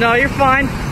No, you're fine.